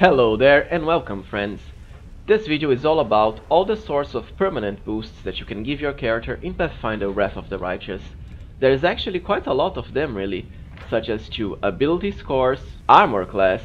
Hello there and welcome friends. This video is all about all the sorts of permanent boosts that you can give your character in Pathfinder Wrath of the Righteous. There is actually quite a lot of them really, such as to ability scores, armor class,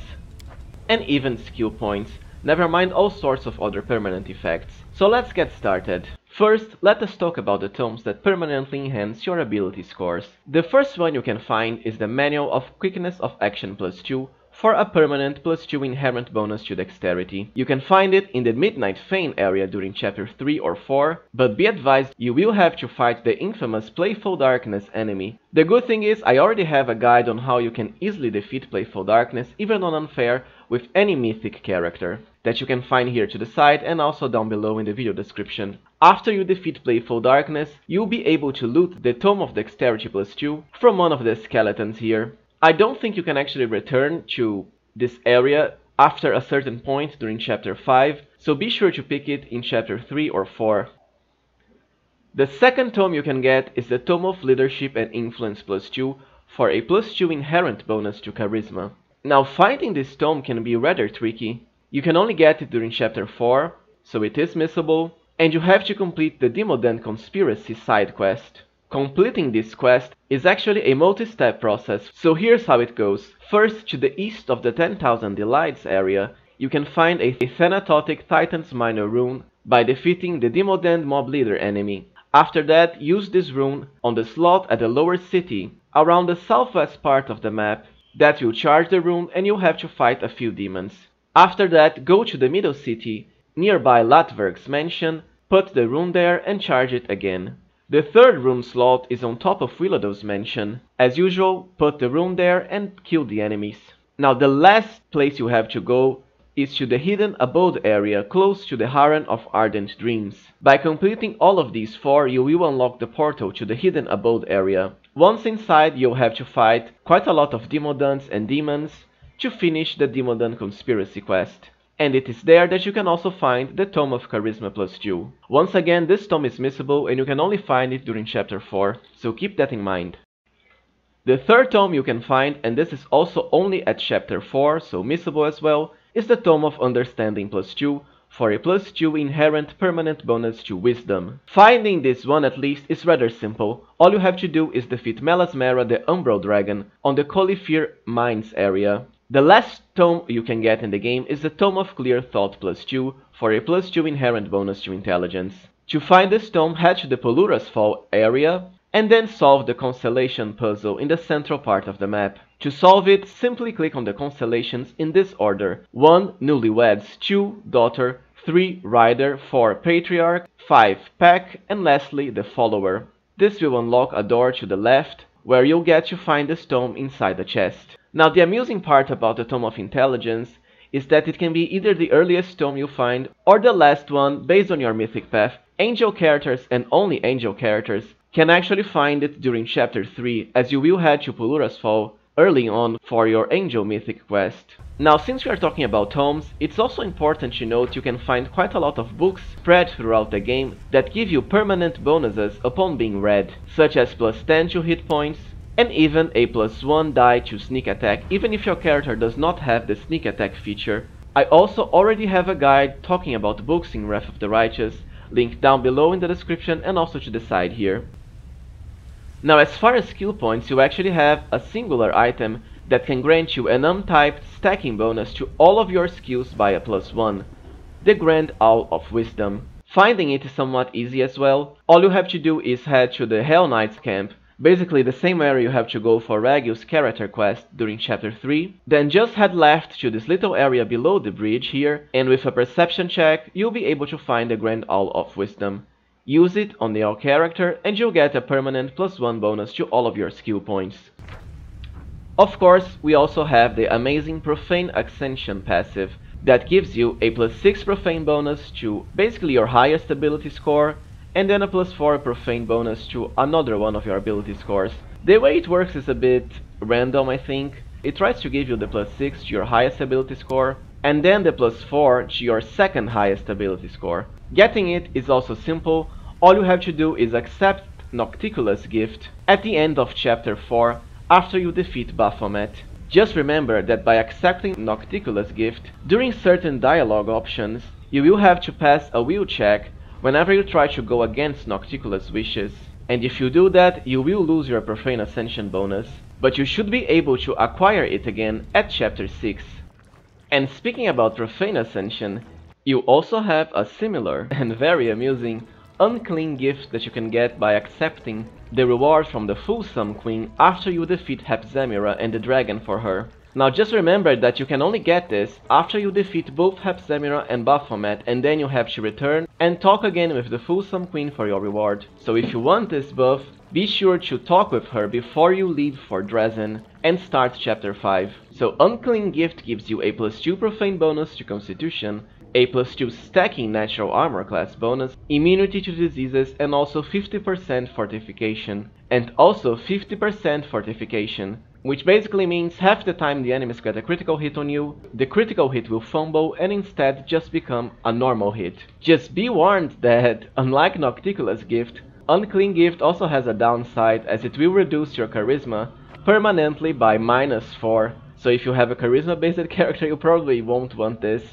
and even skill points, never mind all sorts of other permanent effects. So let's get started. First, let us talk about the tomes that permanently enhance your ability scores. The first one you can find is the Manual of Quickness of Action plus 2 for a permanent plus 2 inherent bonus to dexterity. You can find it in the Midnight Fane area during chapter 3 or 4, but be advised you will have to fight the infamous Playful Darkness enemy. The good thing is I already have a guide on how you can easily defeat Playful Darkness even on Unfair with any mythic character that you can find here to the side and also down below in the video description. After you defeat Playful Darkness, you'll be able to loot the Tome of Dexterity plus 2 from one of the skeletons here. I don't think you can actually return to this area after a certain point during chapter 5, so be sure to pick it in chapter 3 or 4. The second tome you can get is the Tome of Leadership and Influence plus 2 for a plus 2 inherent bonus to Charisma. Now finding this tome can be rather tricky. You can only get it during chapter 4, so it is missable, and you have to complete the Demodand Conspiracy side quest. Completing this quest is actually a multi-step process, so here's how it goes. First, to the east of the 10,000 Delights area, you can find a Thanatotic Titan's Minor rune by defeating the Demodand mob leader enemy. After that, use this rune on the slot at the lower city, around the southwest part of the map. That will charge the rune and you'll have to fight a few demons. After that, go to the middle city, nearby Latverg's mansion, put the rune there and charge it again. The third room slot is on top of Willowdale's mansion. As usual, put the rune there and kill the enemies. Now the last place you have to go is to the hidden abode area close to the Harem of Ardent Dreams. By completing all of these four, you will unlock the portal to the hidden abode area. Once inside, you'll have to fight quite a lot of Demodands and demons to finish the Demodand conspiracy quest and it is there that you can also find the Tome of Charisma plus 2. Once again, this tome is missable and you can only find it during chapter 4, so keep that in mind. The third tome you can find, and this is also only at chapter 4, so missable as well, is the Tome of Understanding plus 2, for a plus 2 inherent permanent bonus to Wisdom. Finding this one at least is rather simple, all you have to do is defeat Melazmera the Umbral Dragon on the Colyphyr Mines area. The last tome you can get in the game is the Tome of Clear Thought plus 2 for a plus 2 inherent bonus to intelligence. To find this tome, head to the Pulura's Fall area and then solve the constellation puzzle in the central part of the map. To solve it, simply click on the constellations in this order. 1. Newlyweds 2. Daughter 3. Rider 4. Patriarch 5. Pack and lastly the Follower. This will unlock a door to the left where you'll get to find the stone inside the chest. Now the amusing part about the Tome of Intelligence is that it can be either the earliest tome you find or the last one based on your mythic path. Angel characters and only angel characters can actually find it during chapter 3 as you will head to Pulura's Fall early on for your angel mythic quest. Now since we are talking about tomes, it's also important to note you can find quite a lot of books spread throughout the game that give you permanent bonuses upon being read, such as plus 10 to hit points, and even a plus 1 die to sneak attack even if your character does not have the sneak attack feature. I also already have a guide talking about books in Wrath of the Righteous, linked down below in the description and also to the side here. Now as far as skill points, you actually have a singular item that can grant you an untyped stacking bonus to all of your skills by a plus 1, the Grand Owl of Wisdom. Finding it is somewhat easy as well, all you have to do is head to the Hell Knights camp Basically the same area you have to go for Regill's character quest during chapter 3. Then just head left to this little area below the bridge here and with a perception check you'll be able to find the Grand Owl of Wisdom. Use it on your character and you'll get a permanent plus 1 bonus to all of your skill points. Of course, we also have the amazing Profane Ascension passive that gives you a plus 6 Profane bonus to basically your highest ability score and then a plus 4 profane bonus to another one of your ability scores. The way it works is a bit random I think. It tries to give you the plus 6 to your highest ability score, and then the plus 4 to your second highest ability score. Getting it is also simple, all you have to do is accept Nocticula's gift at the end of chapter 4 after you defeat Baphomet. Just remember that by accepting Nocticula's gift, during certain dialogue options, you will have to pass a will check whenever you try to go against Nocticula's wishes. And if you do that, you will lose your Profane Ascension bonus, but you should be able to acquire it again at chapter 6. And speaking about Profane Ascension, you also have a similar and very amusing unclean gift that you can get by accepting the reward from the Fulsome Queen after you defeat Hepzamirah and the dragon for her. Now just remember that you can only get this after you defeat both Hepzamirah and Baphomet and then you have to return and talk again with the Fulsome Queen for your reward. So if you want this buff, be sure to talk with her before you leave for Drezen and start chapter 5. So Unclean Gift gives you a plus 2 profane bonus to Constitution, a plus 2 stacking natural armor class bonus, immunity to diseases and also 50% fortification. And also 50% fortification which basically means half the time the enemies get a critical hit on you, the critical hit will fumble and instead just become a normal hit. Just be warned that, unlike Nocticula's gift, Unclean Gift also has a downside as it will reduce your charisma permanently by minus 4, so if you have a charisma based character you probably won't want this.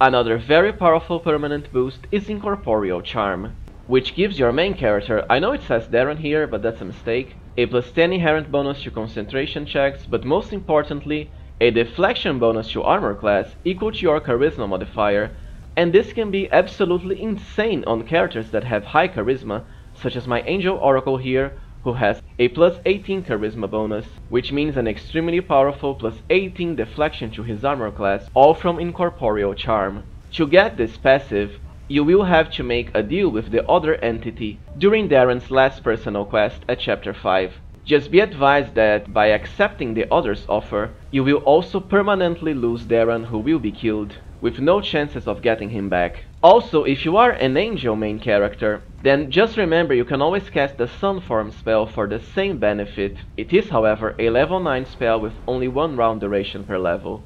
Another very powerful permanent boost is Incorporeal Charm, which gives your main character, I know it says Daeran here, but that's a mistake, a plus 10 inherent bonus to concentration checks, but most importantly, a deflection bonus to armor class equal to your charisma modifier, and this can be absolutely insane on characters that have high charisma, such as my Angel Oracle here, who has a plus 18 charisma bonus, which means an extremely powerful plus 18 deflection to his armor class, all from Incorporeal Charm. To get this passive, you will have to make a deal with the other entity during Daeran's last personal quest at chapter 5. Just be advised that by accepting the other's offer, you will also permanently lose Darren who will be killed, with no chances of getting him back. Also, if you are an angel main character, then just remember you can always cast the Sun Form spell for the same benefit. It is however a level 9 spell with only one round duration per level.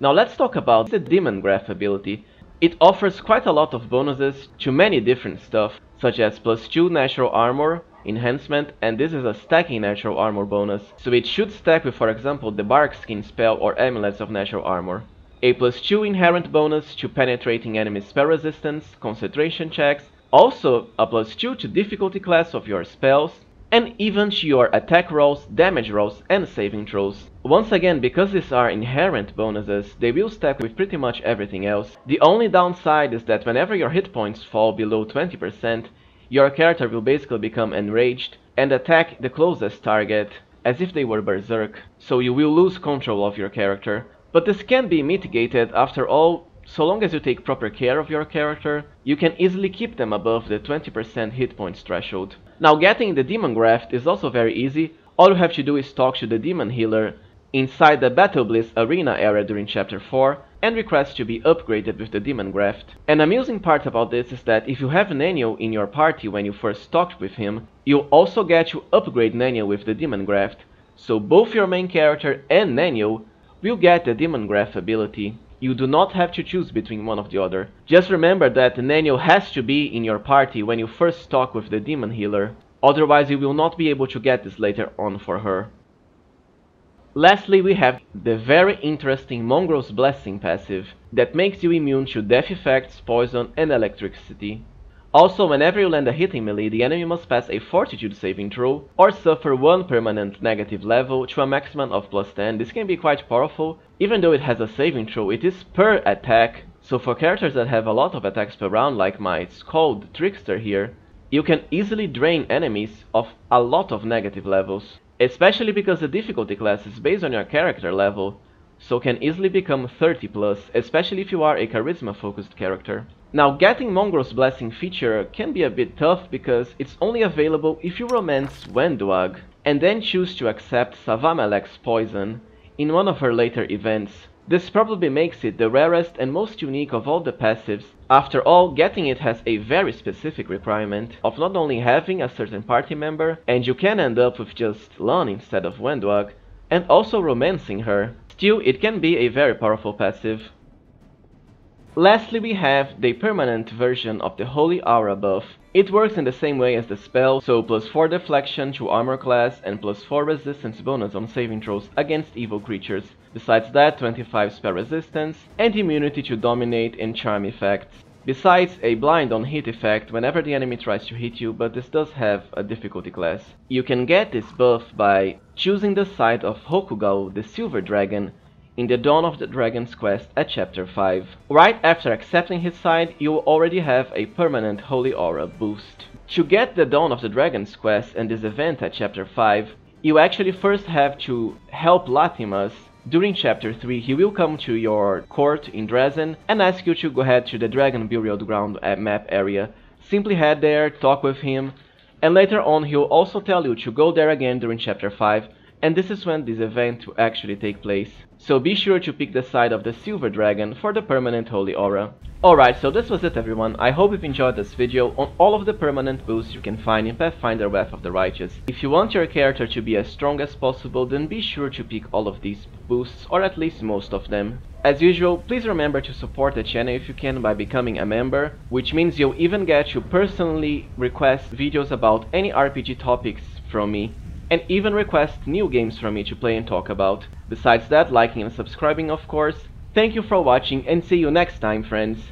Now let's talk about the Demon Graft ability, it offers quite a lot of bonuses to many different stuff, such as plus 2 natural armor, enhancement, and this is a stacking natural armor bonus, so it should stack with for example the bark skin spell or amulets of natural armor. A plus 2 inherent bonus to penetrating enemy spell resistance, concentration checks, also a plus 2 to difficulty class of your spells, and even to your attack rolls, damage rolls and saving throws. Once again, because these are inherent bonuses, they will stack with pretty much everything else. The only downside is that whenever your hit points fall below 20%, your character will basically become enraged and attack the closest target as if they were berserk, so you will lose control of your character. But this can be mitigated after all so long as you take proper care of your character, you can easily keep them above the 20% hit points threshold. Now getting the Demon Graft is also very easy, all you have to do is talk to the Demon Healer inside the Battle Bliss arena area during chapter 4 and request to be upgraded with the Demon Graft. An amusing part about this is that if you have Nenio in your party when you first talked with him, you also get to upgrade Nenio with the Demon Graft, so both your main character and Nenio will get the Demon Graft ability. You do not have to choose between one of the other. Just remember that Nenio has to be in your party when you first talk with the demon healer. Otherwise you will not be able to get this later on for her. Lastly, we have the very interesting Mongrel's Blessing passive that makes you immune to death effects, poison and electricity. Also, whenever you land a hit in melee, the enemy must pass a fortitude saving throw or suffer one permanent negative level to a maximum of plus 10. This can be quite powerful. Even though it has a saving throw, it is per attack. So for characters that have a lot of attacks per round, like my Skald Trickster here, you can easily drain enemies of a lot of negative levels. Especially because the difficulty class is based on your character level, so can easily become 30 plus, especially if you are a charisma focused character. Now getting Mongrel's Blessing feature can be a bit tough because it's only available if you romance Wenduag and then choose to accept Savamelek's poison in one of her later events. This probably makes it the rarest and most unique of all the passives. After all, getting it has a very specific requirement of not only having a certain party member, and you can end up with just Lann instead of Wenduag, and also romancing her. Still, it can be a very powerful passive. Lastly we have the permanent version of the Holy Aura buff. It works in the same way as the spell, so plus 4 deflection to armor class and plus 4 resistance bonus on saving throws against evil creatures. Besides that, 25 spell resistance and immunity to dominate and charm effects. Besides a blind on hit effect whenever the enemy tries to hit you, but this does have a difficulty class. You can get this buff by choosing the side of Hokugol, the Silver Dragon, in the Dawn of the Dragon's quest at chapter 5. Right after accepting his side, you already have a permanent Holy Aura boost. To get the Dawn of the Dragon's quest and this event at chapter 5, you actually first have to help Latimus. during chapter 3 he will come to your court in Drezen and ask you to go ahead to the Dragon Burial Ground at map area. Simply head there, talk with him, and later on he'll also tell you to go there again during chapter 5 and this is when this event will actually take place. So be sure to pick the side of the Silver Dragon for the permanent Holy Aura. Alright, so this was it everyone, I hope you've enjoyed this video on all of the permanent boosts you can find in Pathfinder Wrath of the Righteous. If you want your character to be as strong as possible, then be sure to pick all of these boosts, or at least most of them. As usual, please remember to support the channel if you can by becoming a member, which means you'll even get to personally request videos about any RPG topics from me and even request new games from me to play and talk about. Besides that, liking and subscribing of course. Thank you for watching and see you next time friends.